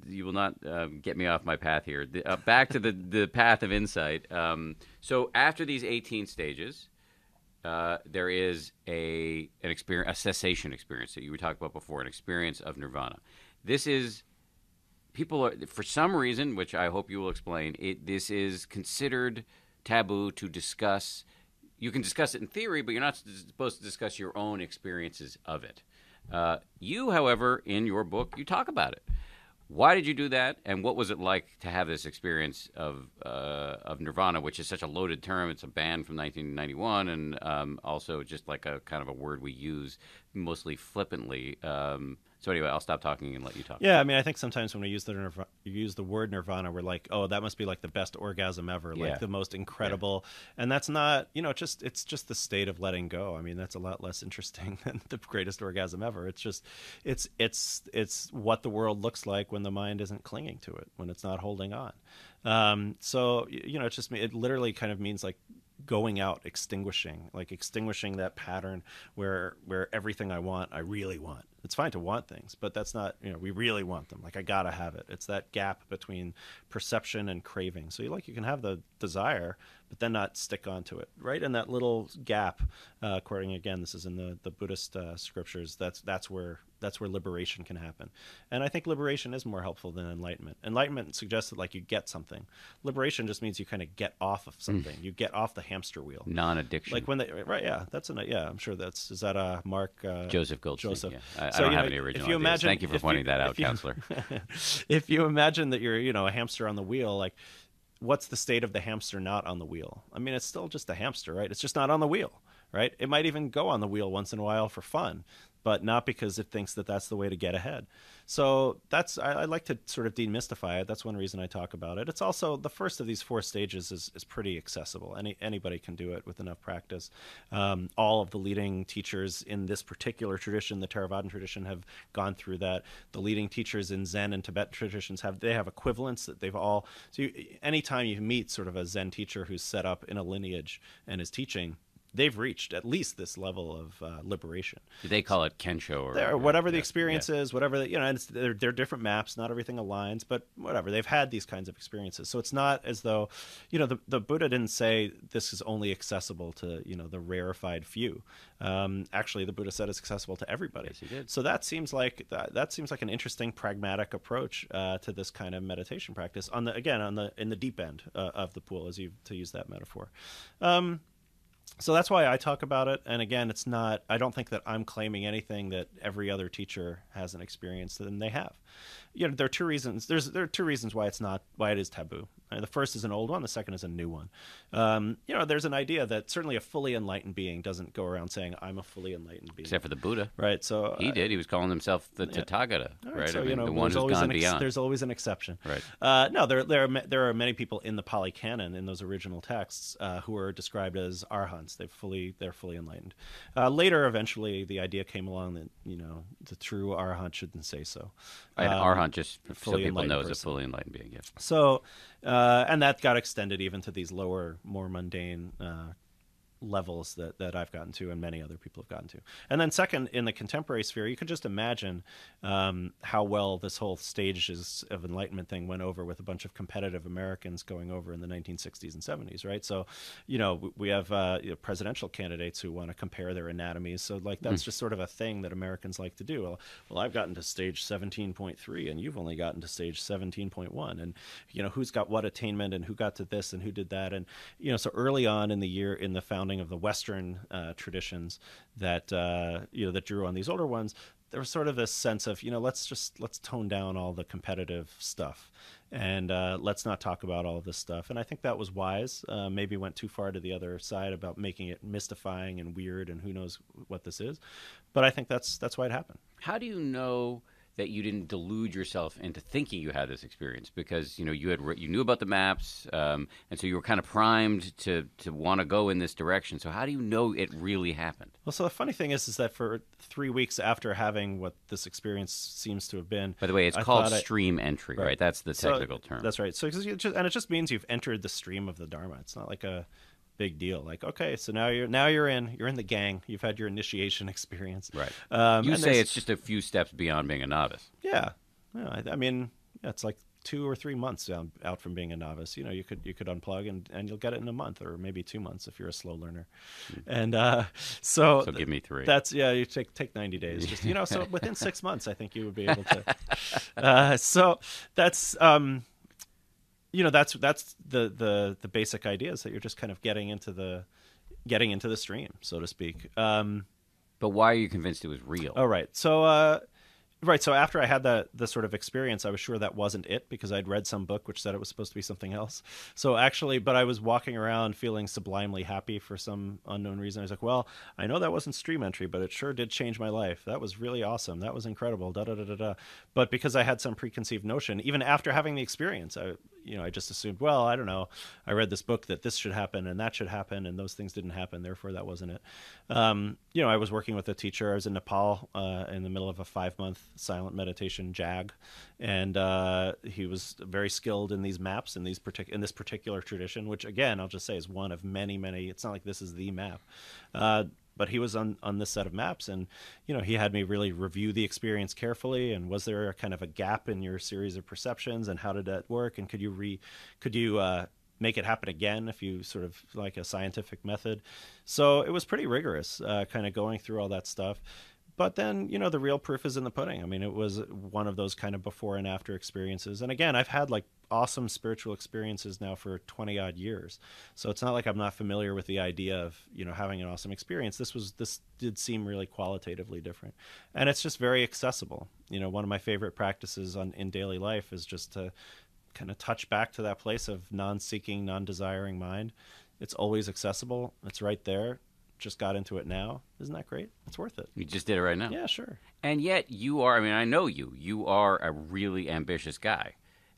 S1: you will not um, get me off my path here. Uh, back to the the path of insight. Um, so after these 18 stages uh, there is a an experience, a cessation experience that you were talking about before, an experience of nirvana. This is people are for some reason, which I hope you will explain. It this is considered taboo to discuss. You can discuss it in theory, but you're not supposed to discuss your own experiences of it. Uh, you, however, in your book, you talk about it. Why did you do that, and what was it like to have this experience of uh, of Nirvana, which is such a loaded term? It's a band from 1991, and um, also just like a kind of a word we use mostly flippantly. Um, So anyway, I'll stop talking and let you talk.
S3: Yeah, I mean, I think sometimes when we use the nirv- use the word nirvana, we're like, oh, that must be like the best orgasm ever, like
S1: Yeah.
S3: the most incredible, and that's not, you know, just it's just the state of letting go. I mean, that's a lot less interesting than the greatest orgasm ever. It's just, it's it's it's what the world looks like when the mind isn't clinging to it, when it's not holding on. Um, so you know, it's just it literally kind of means like going out extinguishing like extinguishing that pattern where where everything i want i really want it's fine to want things but that's not you know we really want them like i gotta have it it's that gap between perception and craving so you like you can have the desire but then not stick onto it right in that little gap uh, according again this is in the the buddhist uh, scriptures that's that's where that's where liberation can happen and i think liberation is more helpful than enlightenment enlightenment suggests that like you get something liberation just means you kind of get off of something you get off the hamster wheel
S1: Non-addiction.
S3: like when they right yeah that's a yeah i'm sure that's is that uh mark uh,
S1: Joseph Goldstein.
S3: Joseph.
S1: Yeah. I, I
S3: So,
S1: don't have
S3: know,
S1: any original
S3: if you
S1: ideas.
S3: imagine
S1: Thank you for pointing that out,
S3: if you-
S1: counselor.
S3: if you imagine that you're you know a hamster on the wheel like what's the state of the hamster not on the wheel i mean it's still just a hamster right it's just not on the wheel right it might even go on the wheel once in a while for fun but not because it thinks that that's the way to get ahead. So that's I, I like to sort of demystify it. That's one reason i talk about it. It's also the first of these four stages is, is pretty accessible. Any, anybody can do it with enough practice. Um, all of the leading teachers in this particular tradition the theravadan tradition have gone through that. The leading teachers in zen and tibetan traditions have they have equivalents that they've all so you, anytime you meet sort of a zen teacher who's set up in a lineage and is teaching they've reached at least this level of uh, liberation
S1: Do they call it Kensho or,
S3: or whatever the
S1: yeah,
S3: experience
S1: yeah.
S3: is, whatever the, you know, and it's, they're, they're different maps. Not everything aligns, but whatever. They've had these kinds of experiences, so it's not as though, you know, the, the Buddha didn't say this is only accessible to you know the rarefied few. Um, actually, the Buddha said it's accessible to everybody.
S1: Yes, he did.
S3: So that seems like that, that seems like an interesting pragmatic approach uh, to this kind of meditation practice. On the again on the in the deep end uh, of the pool, as you to use that metaphor. Um, so that's why I talk about it. And again, it's not, I don't think that I'm claiming anything that every other teacher hasn't experienced than they have. You know, there are two reasons. There's there are two reasons why it's not why it is taboo. Uh, the first is an old one. The second is a new one. Um, you know, there's an idea that certainly a fully enlightened being doesn't go around saying I'm a fully enlightened being.
S1: Except for the Buddha.
S3: right. So
S1: He
S3: uh,
S1: did. He was calling himself the Tathagata,
S3: all
S1: right?
S3: So
S1: I mean,
S3: you know,
S1: the one who's gone
S3: ex-
S1: beyond.
S3: there's always an exception.
S1: Right.
S3: Uh, no, there there are there are many people in the Pali Canon in those original texts uh, who are described as arhants. They've fully they're fully enlightened. Uh, later, eventually, the idea came along that you know the true arhant shouldn't say so.
S1: An
S3: Um,
S1: arhat, just so people know, is a fully enlightened being. Yes.
S3: So, uh, and that got extended even to these lower, more mundane uh, levels that, that I've gotten to and many other people have gotten to. And then, second, in the contemporary sphere, you could just imagine um, how well this whole stages of enlightenment thing went over with a bunch of competitive Americans going over in the 1960s and 70s, right? So, you know, we have uh, you know, presidential candidates who want to compare their anatomies. So, like, that's just sort of a thing that Americans like to do. Well, well, I've gotten to stage 17.3 and you've only gotten to stage 17.1. And, you know, who's got what attainment and who got to this and who did that. And, you know, so early on in the year, in the founding of the Western uh, traditions that, uh, you know, that drew on these older ones, there was sort of this sense of, you know, let's just, let's tone down all the competitive stuff and uh, let's not talk about all this stuff. And I think that was wise. Uh, maybe went too far to the other side about making it mystifying and weird and who knows what this is. But I think that's, that's why it happened.
S1: How do you know that you didn't delude yourself into thinking you had this experience? Because you know you had re- you knew about the maps, um, and so you were kind of primed to to want to go in this direction. So how do you know it really happened?
S3: Well, so the funny thing is, is that for three weeks after having what this experience seems to have been,
S1: By the way, it's
S3: I
S1: called
S3: thought I-
S1: stream entry, right? That's the
S3: So,
S1: technical term.
S3: That's right. So just, and it just means you've entered the stream of the Dharma. It's not like a big deal. Like okay, so now you're now you're in. You're in the gang. You've had your initiation experience.
S1: right.
S3: Um,
S1: you say it's just a few steps beyond being a novice.
S3: yeah. yeah I, I mean, yeah, it's like two or three months down, out from being a novice. You know, you could you could unplug and, and you'll get it in a month or maybe two months if you're a slow learner. And uh, so
S1: So give me three.
S3: That's yeah. You take take ninety days. Just you know, so within six months, I think you would be able to. Uh, so that's um, you know, that's that's the the the basic idea is that you're just kind of getting into the getting into the stream, so to speak. Um,
S1: But why are you convinced it was real?
S3: Oh, right. So, uh, Right. So after I had that the sort of experience, I was sure that wasn't it because I'd read some book which said it was supposed to be something else. So actually, but I was walking around feeling sublimely happy for some unknown reason. I was like, well, I know that wasn't stream entry, but it sure did change my life. That was really awesome. That was incredible. Da da da da da. But because I had some preconceived notion, even after having the experience, I you know I just assumed, well, I don't know. I read this book that this should happen and that should happen, and those things didn't happen. Therefore, that wasn't it. Um, you know, I was working with a teacher. I was in Nepal uh, in the middle of a five month silent meditation jag, and uh, he was very skilled in these maps in these partic- in this particular tradition, which again I'll just say is one of many many. It's not like this is the map. Uh, but he was on on this set of maps and you know he had me really review the experience carefully and was there a kind of a gap in your series of perceptions and how did that work and could you re could you uh, make it happen again if you sort of like a scientific method so it was pretty rigorous uh, kind of going through all that stuff but then you know the real proof is in the pudding. I mean it was one of those kind of before and after experiences. And again i've had like awesome spiritual experiences now for 20 odd years. So it's not like i'm not familiar with the idea of you know having an awesome experience. This was this did seem really qualitatively different. And it's just very accessible. You know one of my favorite practices on in daily life is just to kind of touch back to that place of non-seeking non-desiring mind. It's always accessible. It's right there just got into it now. Isn't that great? It's worth it.
S1: You just did it right now.
S3: Yeah, sure.
S1: And yet you are I mean I know you. You are a really ambitious guy.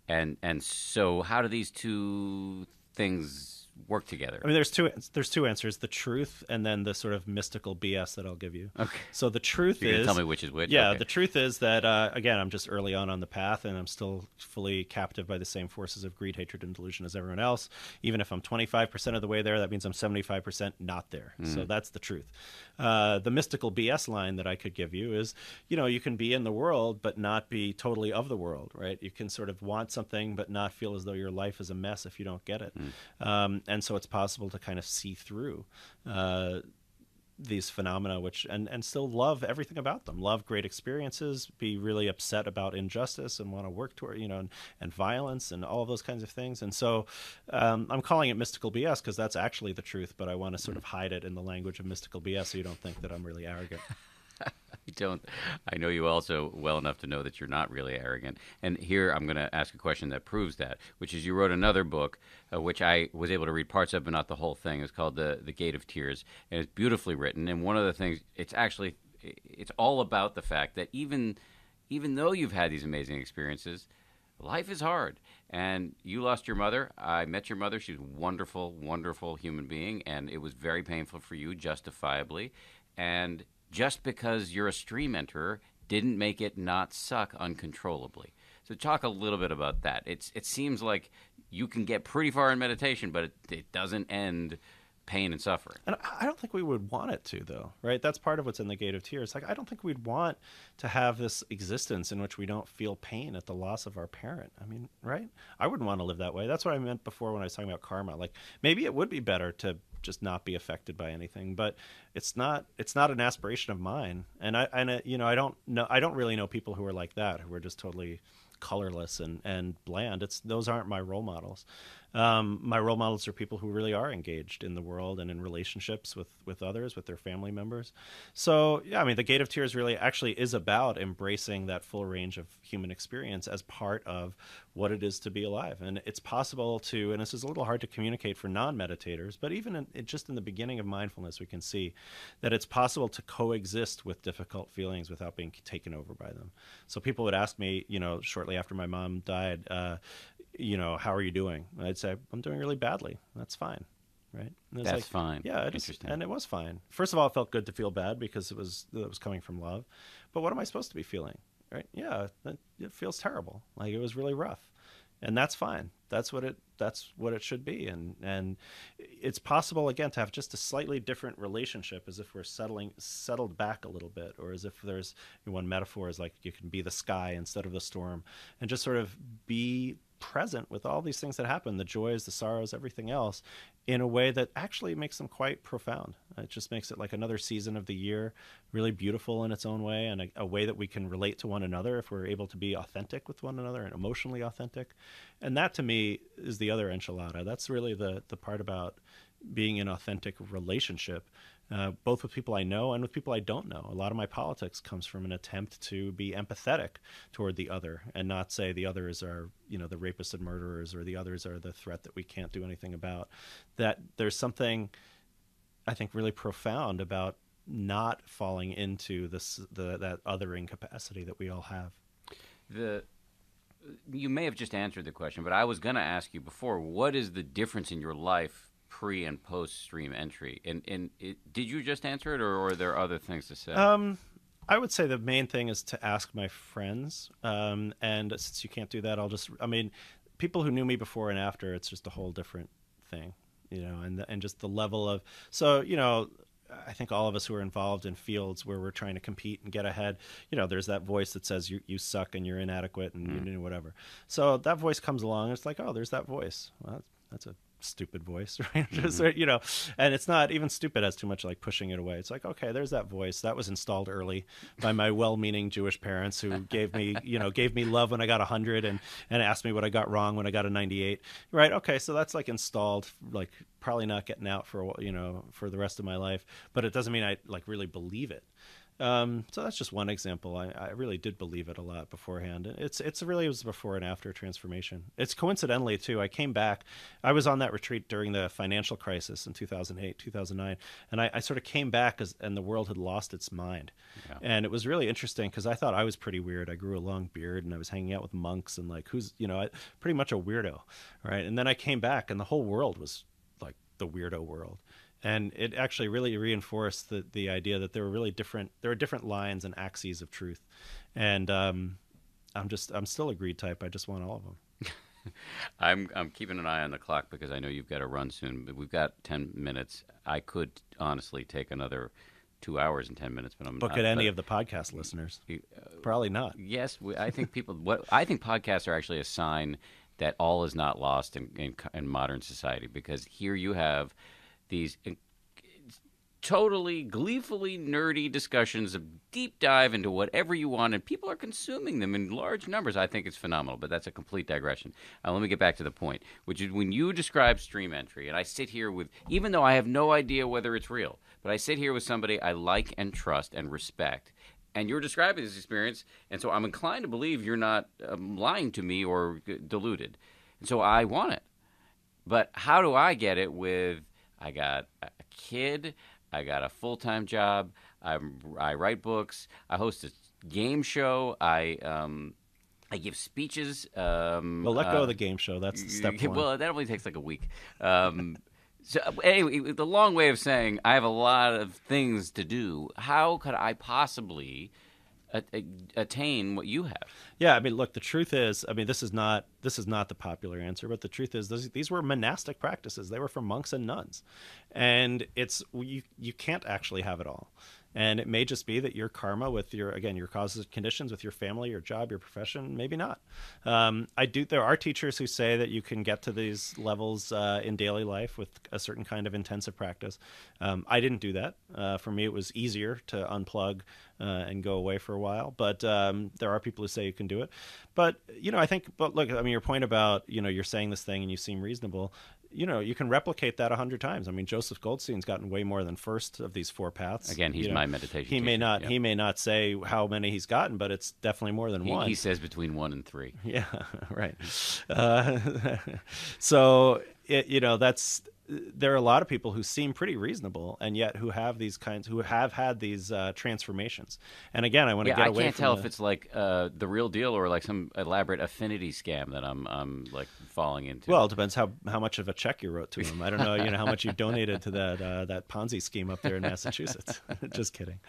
S1: And and so how do these two things work together?
S3: I mean, there's two there's two answers: the truth, and then the sort of mystical BS that I'll give you.
S1: Okay.
S3: So the truth
S1: You're
S3: is,
S1: tell me which is which?
S3: Yeah,
S1: Okay.
S3: the truth is that uh, again, I'm just early on on the path, and I'm still fully captive by the same forces of greed, hatred, and delusion as everyone else. Even if I'm 25% of the way there, that means I'm 75% not there.
S1: Hmm.
S3: So that's the truth. Uh, the mystical BS line that I could give you is, you know, you can be in the world but not be totally of the world, right? You can sort of want something but not feel as though your life is a mess if you don't get it. Um, and so it's possible to kind of see through. Uh, these phenomena which and and still love everything about them. Love great experiences be really upset about injustice and want to work toward you know and, and violence and all of those kinds of things. And so um, i'm calling it mystical bs because that's actually the truth but i want to sort of hide it in the language of mystical bs so you don't think that i'm really arrogant
S1: I don't. I know you also well enough to know that you're not really arrogant. And here I'm going to ask a question that proves that, which is you wrote another book, uh, which I was able to read parts of, but not the whole thing. It's called the The Gate of Tears, and it's beautifully written. And one of the things, it's actually, it's all about the fact that even, even though you've had these amazing experiences, life is hard. And you lost your mother. I met your mother. She's a wonderful, wonderful human being, and it was very painful for you, justifiably. And just because you're a stream enterer didn't make it not suck uncontrollably. So talk a little bit about that. It's it seems like you can get pretty far in meditation, but it, it doesn't end pain and suffering.
S3: And I I don't think we would want it to, though, right? That's part of what's in the Gate of Tears. Like, I don't think we'd want to have this existence in which we don't feel pain at the loss of our parent. I mean, right? I wouldn't want to live that way. That's what I meant before when I was talking about karma. Like, maybe it would be better to just not be affected by anything, but it's not. It's not an aspiration of mine. And I, and you know, I don't know. I don't really know people who are like that, who are just totally colorless and, and bland. It's those aren't my role models. Um, my role models are people who really are engaged in the world and in relationships with, with others, with their family members. So yeah, I mean, the Gate of Tears really actually is about embracing that full range of human experience as part of what it is to be alive. And it's possible to, and this is a little hard to communicate for non-meditators, but even in, just in the beginning of mindfulness, we can see that it's possible to coexist with difficult feelings without being taken over by them. So people would ask me, you know, shortly after my mom died, uh, you know, how are you doing? And I'd say, I'm doing really badly. That's fine. Right.
S1: That's fine.
S3: Yeah. It is,
S1: Interesting.
S3: and it was fine. First of all, it felt good to feel bad because it was, it was coming from love. But what am I supposed to be feeling? Right. Yeah. That, it feels terrible. Like it was really rough and that's fine. That's what it that's what it should be, and and it's possible again to have just a slightly different relationship, as if we're settling settled back a little bit, or as if there's one metaphor is like you can be the sky instead of the storm, and just sort of be present with all these things that happen the joys the sorrows everything else in a way that actually makes them quite profound. It just makes it like another season of the year really beautiful in its own way and a, a way that we can relate to one another if we're able to be authentic with one another and emotionally authentic. And that to me is the other enchilada. That's really the the part about being in authentic relationship uh, both with people I know and with people I don't know. A lot of my politics comes from an attempt to be empathetic toward the other and not say the others are, you know, the rapists and murderers or the others are the threat that we can't do anything about. That there's something, I think, really profound about not falling into this the that othering capacity that we all have.
S1: The you may have just answered the question, but I was going to ask you before. What is the difference in your life pre and post stream entry? And and it, did you just answer it, or, or are there other things to say?
S3: Um, I would say the main thing is to ask my friends. Um, and since you can't do that, I'll just. I mean, people who knew me before and after, it's just a whole different thing, you know. And the, and just the level of so you know. I think all of us who are involved in fields where we're trying to compete and get ahead, you know, there's that voice that says you, you suck and you're inadequate and
S1: Mm.
S3: you know whatever. So that voice comes along. And it's like, oh, there's that voice. Well, that's a stupid voice, right? Just, mm-hmm. you know, and it's not even stupid has too much like pushing it away. It's like, okay, there's that voice that was installed early by my well-meaning Jewish parents who gave me, you know, gave me love when I got a hundred and and asked me what I got wrong when I got a ninety-eight. Right? Okay, so that's like installed, like probably not getting out for you know for the rest of my life, but it doesn't mean I like really believe it. Um, so that's just one example. I, I really did believe it a lot beforehand. It's it's really it was before and after transformation. It's coincidentally too. I came back. I was on that retreat during the financial crisis in 2008, 2009, and I, I sort of came back as and the world had lost its mind.
S1: Yeah.
S3: And it was really interesting because I thought I was pretty weird. I grew a long beard and I was hanging out with monks and like who's you know I, pretty much a weirdo, right? And then I came back and the whole world was like the weirdo world and it actually really reinforced the the idea that there were really different there were different lines and axes of truth and um i'm just i'm still a greed type i just want all of them
S1: I'm I'm keeping an eye on the clock because I know you've got to run soon. But we've got ten minutes. I could honestly take another two hours and ten minutes, but I'm
S3: look
S1: not,
S3: at any of the podcast listeners
S1: you-
S3: probably not
S1: Yes, we, I think people. What I think podcasts are actually a sign that all is not lost in, in, in modern society because here you have these totally gleefully nerdy discussions of deep dive into whatever you want, and people are consuming them in large numbers. I think it's phenomenal, but that's a complete digression. Uh, let me get back to the point, which is when you describe stream entry, and I sit here with, even though I have no idea whether it's real, but I sit here with somebody I like and trust and respect and you're describing this experience, and so I'm inclined to believe you're not um, lying to me or g- deluded, and so I want it. But how do I get it? With I got a kid, I got a full time job, I'm, I write books, I host a game show, I um, I give speeches. Um,
S3: well let go
S1: uh,
S3: of the game show that's the
S1: step
S3: one
S1: Well, that only takes like a week. Um, so anyway, the long way of saying I have a lot of things to do. How could I possibly attain what you have?
S3: Yeah, I mean, look, the truth is, I mean, this is not this is not the popular answer, but the truth is, those, these were monastic practices. They were for monks and nuns, and it's you you can't actually have it all. And it may just be that your karma with your again your causes conditions with your family, your job, your profession, maybe not. Um, I do. There are teachers who say that you can get to these levels uh, in daily life with a certain kind of intensive practice. Um, I didn't do that. Uh, for me, it was easier to unplug uh, and go away for a while. But um, there are people who say you can do it. But you know, I think. But look, I mean, your point about you know you're saying this thing and you seem reasonable. You know, you can replicate that a hundred times. I mean, Joseph Goldstein's gotten way more than first of these four paths.
S1: Again, he's
S3: You know,
S1: my meditation.
S3: He may not.
S1: yeah.
S3: He may not say how many he's gotten, but it's definitely more than
S1: He,
S3: one.
S1: he says between one and three.
S3: Yeah, right. Uh, so it, you know that's there are a lot of people who seem pretty reasonable and yet who have these kinds who have had these uh, transformations. And again, I want to
S1: Yeah,
S3: get
S1: I
S3: away
S1: can't
S3: from
S1: tell
S3: the-
S1: if it's like uh, the real deal or like some elaborate affinity scam that I'm I'm like falling into.
S3: Well, it depends how how much of a check you wrote to him. I don't know, you know, how much you donated to that uh, that Ponzi scheme up there in Massachusetts. Just kidding.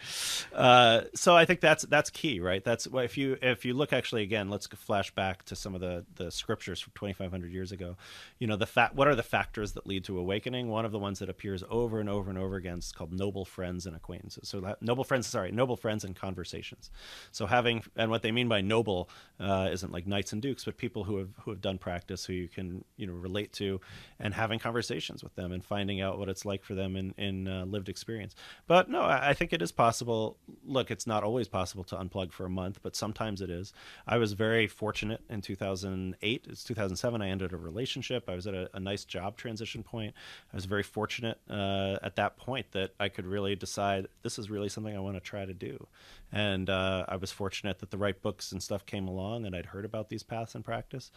S3: Uh, so I think that's that's key, right? That's if you if you look actually again, let's flash back to some of the the scriptures from 2,500 years ago. You know, the fact what are the factors that lead to awakening? One of the ones that appears over and over and over again is called noble friends and acquaintances. So that- noble friends, sorry, noble friends and conversations. So having and what they mean by noble uh, isn't like knights and dukes, but people who have who have done practice, who you can you know relate to, and having conversations with them and finding out what it's like for them in in uh, lived experience. But no, I, I think it is possible. Look, it's not always possible to unplug for a month, but sometimes it is. I was very fortunate in 2008. It's 2007. I ended a relationship. I was at a, a nice job transition point. I was very fortunate uh, at that point that I could really decide this is really something I want to try to do. And uh, I was fortunate that the right books and stuff came along, and I'd heard about these paths in practice,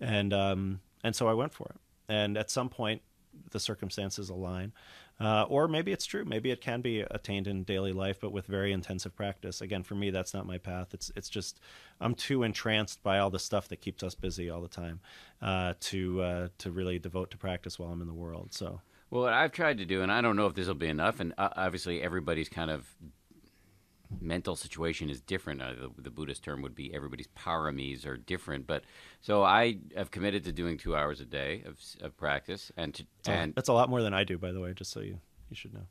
S3: and um, and so I went for it. And at some point, the circumstances align. Uh, or maybe it's true. Maybe it can be attained in daily life, but with very intensive practice. Again, for me, that's not my path. It's it's just I'm too entranced by all the stuff that keeps us busy all the time uh, to uh, to really devote to practice while I'm in the world. So.
S1: Well, what I've tried to do, and I don't know if this will be enough, and uh, obviously everybody's kind of mental situation is different. Uh, the, the, Buddhist term would be everybody's paramis are different. But so I have committed to doing two hours a day of, of practice, and to,
S3: that's
S1: and
S3: a, that's a lot more than I do, by the way. Just so you you should know.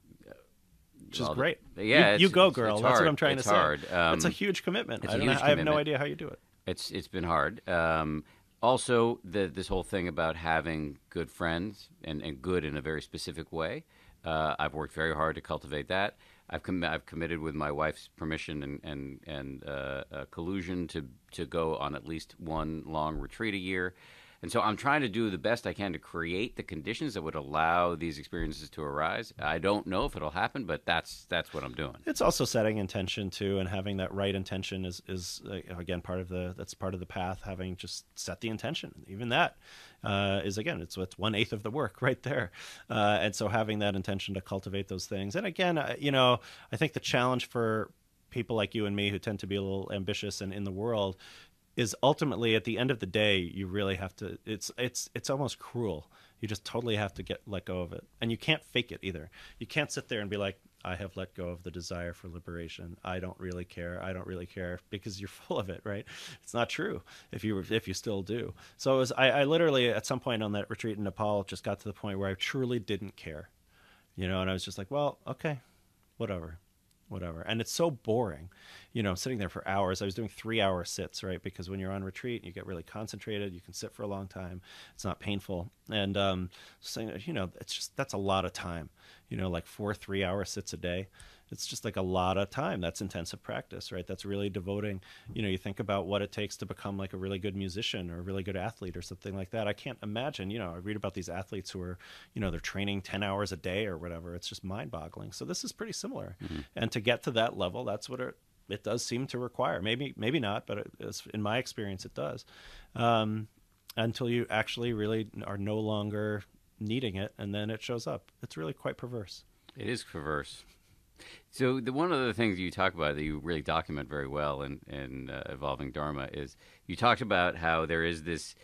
S3: Which
S1: well,
S3: is great.
S1: Yeah,
S3: you, you go, girl.
S1: It's
S3: that's
S1: hard.
S3: what I'm trying
S1: it's
S3: to say.
S1: Hard. Um,
S3: it's a huge commitment.
S1: It's
S3: I,
S1: huge
S3: know, I have no idea how you do it.
S1: It's it's been hard. Um, also, the, this whole thing about having good friends and, and good in a very specific way. Uh, I've worked very hard to cultivate that. I've, com- I've committed with my wife's permission and and and uh, uh, collusion to to go on at least one long retreat a year, and so I'm trying to do the best I can to create the conditions that would allow these experiences to arise. I don't know if it'll happen, but that's that's what I'm doing.
S3: It's also setting intention too, and having that right intention is is uh, again part of the that's part of the path. Having just set the intention, even that uh, is again it's it's one eighth of the work right there, uh, and so having that intention to cultivate those things. And again, uh, you know, I think the challenge for people like you and me who tend to be a little ambitious and in the world is ultimately at the end of the day you really have to it's it's it's almost cruel. You just totally have to get let go of it. And you can't fake it either. You can't sit there and be like i have let go of the desire for liberation. I don't really care. I don't really care because you're full of it right? It's not true if you if you still do. So it was i, I literally at some point on that retreat in nepal just got to the point where i truly didn't care. You know and i was just like well okay whatever whatever. And it's so boring, you know, sitting there for hours. I was doing three hour sits, right? Because when you're on retreat, you get really concentrated. You can sit for a long time. It's not painful. And um, saying, you know, it's just that's a lot of time. You know, like four three hour sits a day. It's just like a lot of time. That's intensive practice, right? That's really devoting. You know, you think about what it takes to become like a really good musician or a really good athlete or something like that. I can't imagine. You know, I read about these athletes who are, you know, they're training ten hours a day or whatever. It's just mind boggling. So this is pretty similar. Mm-hmm. And to get to that level, that's what it it does seem to require. Maybe maybe not, but it, in my experience, it does. Um, until you actually really are no longer needing it, and then it shows up. It's really quite perverse.
S1: It is perverse. So the one of the things you talk about that you really document very well in in uh, evolving Dharma is you talked about how there is this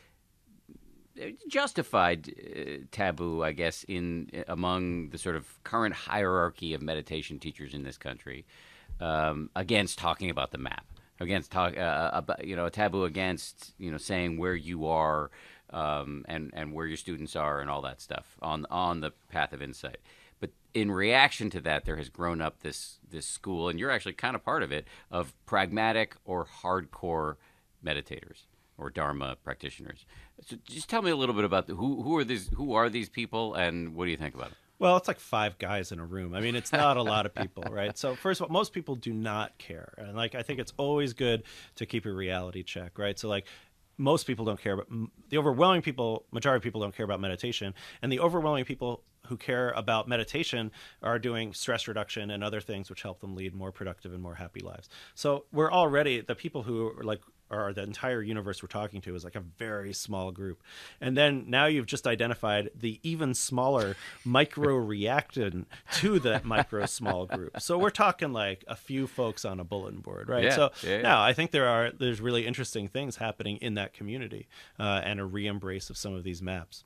S1: justified uh, taboo, I guess, in among the sort of current hierarchy of meditation teachers in this country um, against talking about the map, against talk uh, about you know a taboo against you know saying where you are um, and and where your students are and all that stuff on on the path of insight. In reaction to that, there has grown up this this school, and you're actually kind of part of it, of pragmatic or hardcore meditators or Dharma practitioners. So just tell me a little bit about the, who who are these who are these people, and what do you think about them?
S3: Well, it's like five guys in a room. I mean, it's not a lot of people, right? So, first of all, most people do not care. And like I think it's always good to keep a reality check, right? So like most people don't care but the overwhelming people majority of people don't care about meditation and the overwhelming people who care about meditation are doing stress reduction and other things which help them lead more productive and more happy lives so we're already the people who are like or the entire universe we're talking to is like a very small group. And then now you've just identified the even smaller micro reactant to that micro small group. So we're talking like a few folks on a bulletin board, right?
S1: Yeah,
S3: so
S1: yeah, yeah.
S3: now I think there are there's really interesting things happening in that community uh, and a re-embrace of some of these maps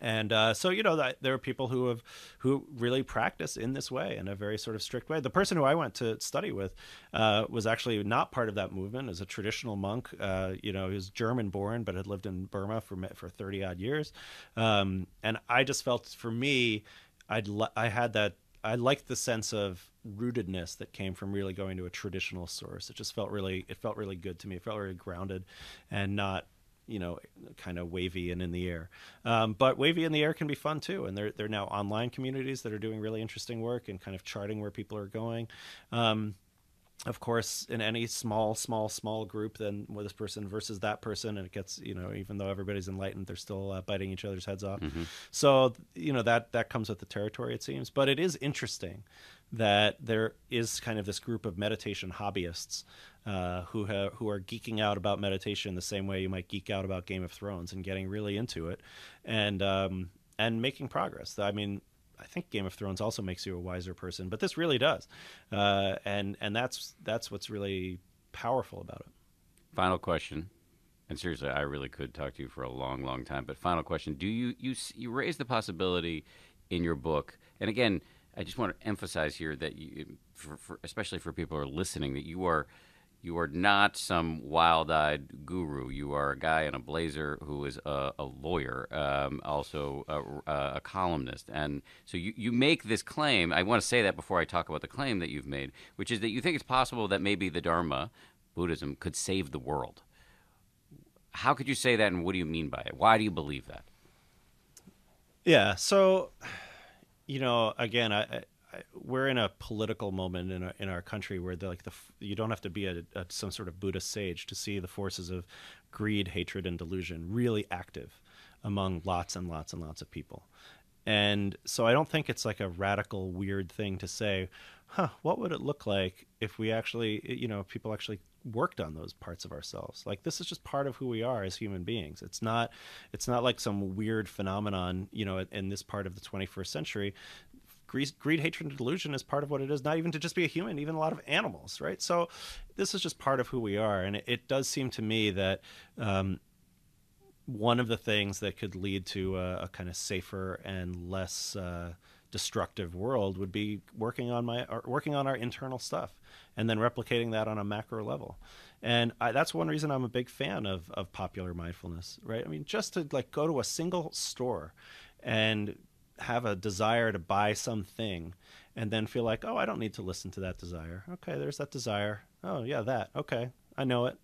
S3: and uh, so you know that there are people who have who really practice in this way in a very sort of strict way. The person who i went to study with uh, was actually not part of that movement as a traditional monk uh, you know he was german born but had lived in burma for for 30 odd years. Um, and i just felt for me i'd i had that i liked the sense of rootedness that came from really going to a traditional source. It just felt really it felt really good to me. It felt really grounded and not you know, kind of wavy and in the air. Um, but wavy in the air can be fun too. And there, there are now online communities that are doing really interesting work and kind of charting where people are going. Um, of course, in any small, small, small group, then with this person versus that person, and it gets, you know, even though everybody's enlightened, they're still uh, biting each other's heads off. So, you know, that that comes with the territory, it seems. But it is interesting that there is kind of this group of meditation hobbyists uh, who ha- who are geeking out about meditation the same way you might geek out about Game of Thrones and getting really into it, and um, and making progress. I mean, I think Game of Thrones also makes you a wiser person, but this really does, uh, and and that's that's what's really powerful about it.
S1: Final question, and seriously, I really could talk to you for a long, long time. But final question: Do you you you raise the possibility in your book? And again, I just want to emphasize here that you, for, for, especially for people who are listening, that you are you are not some wild-eyed guru. You are a guy in a blazer who is a, a lawyer, um, also a, a columnist, and so you, you make this claim. I want to say that before I talk about the claim that you've made, which is that you think it's possible that maybe the Dharma, Buddhism, could save the world. How could you say that, and what do you mean by it? Why do you believe that?
S3: Yeah. So, you know, again, I, we're in a political moment in our, in our country where like the you don't have to be a, a, some sort of Buddhist sage to see the forces of greed, hatred, and delusion really active among lots and lots and lots of people. And so I don't think it's like a radical, weird thing to say, huh, what would it look like if we actually, you know, people actually worked on those parts of ourselves? Like this is just part of who we are as human beings. It's not, it's not like some weird phenomenon, you know, in this part of the 21st century. Greed, greed, hatred, and delusion is part of what it is, not even to just be a human, even a lot of animals, right? So this is just part of who we are. And it, it does seem to me that um, one of the things that could lead to a, a kind of safer and less uh, destructive world would be working on my or working on our internal stuff and then replicating that on a macro level and I, that's one reason i'm a big fan of, of popular mindfulness right i mean just to like go to a single store and have a desire to buy something and then feel like oh i don't need to listen to that desire okay there's that desire oh yeah that okay i know it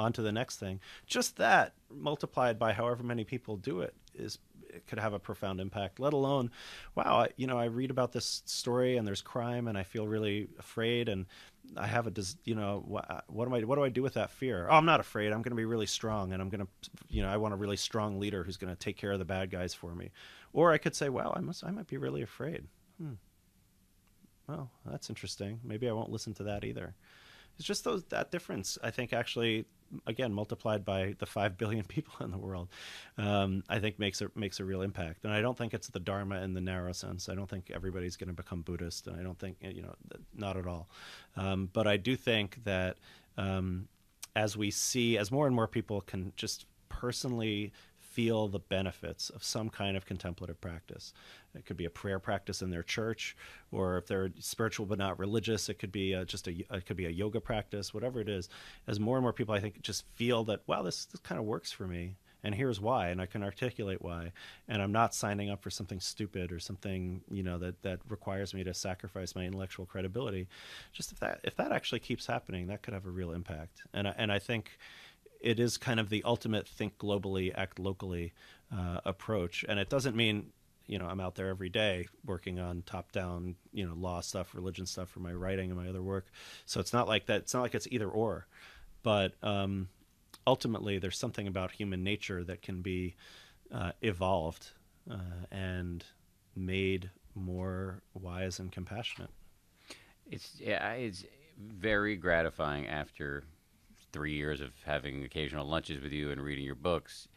S3: on to the next thing. Just that multiplied by however many people do it is it could have a profound impact. Let alone, wow, I, you know, I read about this story and there's crime and I feel really afraid and I have a, you know, what, what am I, what do I do with that fear? Oh, I'm not afraid. I'm going to be really strong and I'm going to, you know, I want a really strong leader who's going to take care of the bad guys for me. Or I could say, wow, I must, I might be really afraid. Hmm. Well, that's interesting. Maybe I won't listen to that either. It's just those that difference. I think actually again multiplied by the five billion people in the world, um, I think makes a makes a real impact. And I don't think it's the Dharma in the narrow sense. I don't think everybody's going to become Buddhist, and I don't think you know not at all. Um, but I do think that um, as we see, as more and more people can just personally feel the benefits of some kind of contemplative practice. It could be a prayer practice in their church, or if they're spiritual but not religious, it could be a, just a it could be a yoga practice, whatever it is. As more and more people, I think, just feel that wow, this, this kind of works for me, and here's why, and I can articulate why, and I'm not signing up for something stupid or something you know that that requires me to sacrifice my intellectual credibility. Just if that if that actually keeps happening, that could have a real impact, and I, and I think it is kind of the ultimate think globally, act locally uh, approach. And it doesn't mean, you know, I'm out there every day working on top down, you know, law stuff, religion stuff for my writing and my other work. So it's not like that. It's not like it's either or. But um, ultimately, there's something about human nature that can be uh, evolved uh, and made more wise and compassionate.
S1: It's yeah, it's very gratifying after three years of having occasional lunches with you and reading your books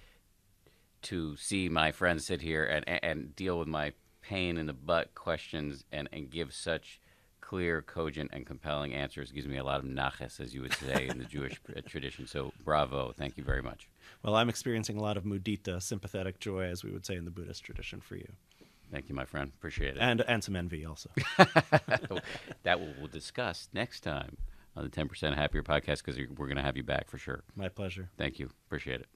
S1: to see my friends sit here and, and deal with my pain in the butt questions and, and give such clear, cogent, and compelling answers gives me a lot of naches, as you would say in the Jewish tradition. So, bravo. Thank you very much.
S3: Well, I'm experiencing a lot of mudita, sympathetic joy, as we would say in the Buddhist tradition for you.
S1: Thank you, my friend. Appreciate it.
S3: And, and some envy also.
S1: that we'll, we'll discuss next time on the 10% Happier podcast because we're going to have you back for sure.
S3: My pleasure.
S1: Thank you. Appreciate it.